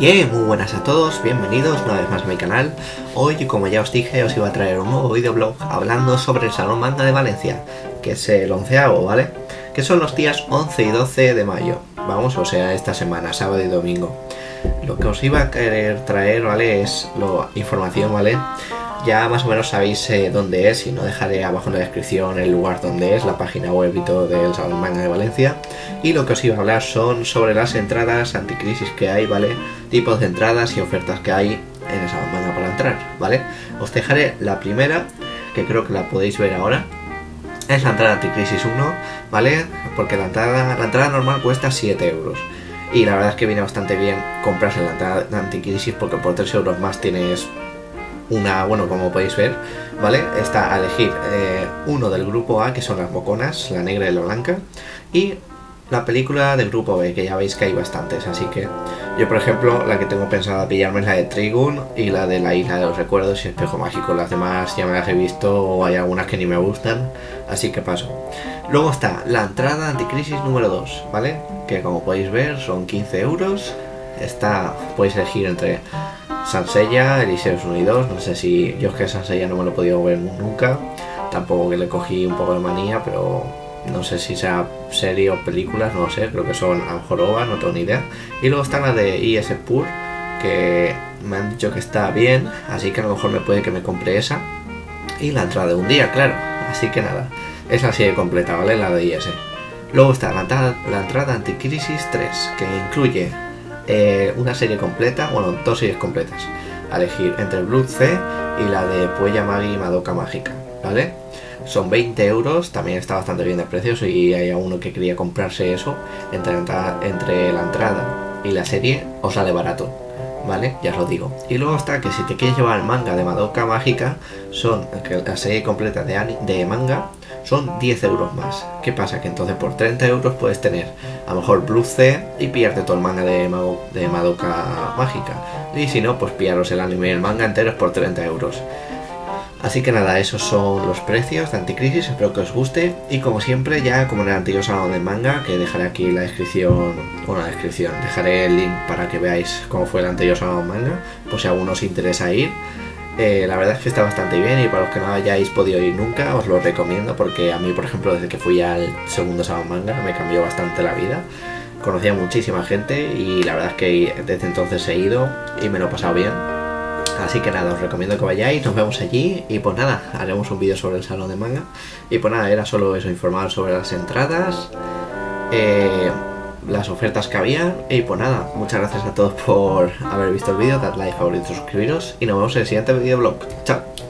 Bien, muy buenas a todos, bienvenidos una vez más a mi canal. Hoy, como ya os dije, os iba a traer un nuevo videoblog hablando sobre el Salón Manga de Valencia, que es el onceavo, ¿vale? Que son los días 11 y 12 de mayo, vamos, o sea, esta semana, sábado y domingo. Lo que os iba a querer traer, ¿vale? Es lo, información, ¿vale? Ya más o menos sabéis eh, dónde es y no dejaré abajo en la descripción el lugar donde es, la página web y todo del Salón Manga de Valencia. Y lo que os iba a hablar son sobre las entradas anticrisis que hay, ¿vale? Tipos de entradas y ofertas que hay en el Salón para entrar, ¿vale? Os dejaré la primera, que creo que la podéis ver ahora. Es la entrada anticrisis 1, ¿vale? Porque la entrada, la entrada normal cuesta 7 euros. Y la verdad es que viene bastante bien comprarse la anticrisis porque por 3 euros más tienes una, bueno, como podéis ver, ¿vale? Está a elegir eh, uno del grupo A, que son las moconas, la negra y la blanca, y la película del grupo B, que ya veis que hay bastantes, así que yo, por ejemplo, la que tengo pensada pillarme es la de Trigun y la de la Isla de los Recuerdos y Espejo Mágico. Las demás ya me las he visto o hay algunas que ni me gustan, así que paso. Luego está la entrada anticrisis número 2, ¿vale? Que como podéis ver son 15 euros. Está, podéis elegir entre Sansella, Eliseos Unidos, no sé si yo es que Sansella no me lo he podido ver nunca, tampoco que le cogí un poco de manía, pero no sé si sea serie o películas, no lo sé, creo que son a lo mejor OVA, no tengo ni idea. Y luego está la de IS Pur, que me han dicho que está bien, así que a lo mejor me puede que me compre esa. Y la entrada de un día, claro, así que nada, es así de completa, ¿vale? La de IS. Luego está la entrada, la entrada Anticrisis 3, que incluye eh, una serie completa, bueno, dos series completas, a elegir entre Blood C y la de Puella Magi y Madoka Mágica, ¿vale? Son 20 euros, también está bastante bien de precios y hay uno que quería comprarse eso, entre, entre la entrada y la serie os sale barato. ¿vale? Ya os lo digo. Y luego está que si te quieres llevar el manga de Madoka Mágica, son la serie completa de, de manga son 10 euros más. ¿Qué pasa? Que entonces por 30 euros puedes tener a lo mejor Blue C y pillarte todo el manga de, de Madoka Mágica. Y si no, pues pillaros el anime y el manga enteros por 30 euros. Así que nada, esos son los precios de Anticrisis, espero que os guste. Y como siempre, ya como en el antiguo salón de manga, que dejaré aquí la descripción, bueno, la descripción, dejaré el link para que veáis cómo fue el anterior salón de manga, por si a alguno os interesa ir. Eh, la verdad es que está bastante bien y para los que no hayáis podido ir nunca, os lo recomiendo porque a mí, por ejemplo, desde que fui al segundo salón manga, me cambió bastante la vida. Conocí a muchísima gente y la verdad es que desde entonces he ido y me lo he pasado bien Así que nada, os recomiendo que vayáis, nos vemos allí y pues nada, haremos un vídeo sobre el salón de manga. Y pues nada, era solo eso, informar sobre las entradas, eh, las ofertas que había. Y pues nada, muchas gracias a todos por haber visto el vídeo, dad like, favorito, suscribiros y nos vemos en el siguiente videoblog. Chao.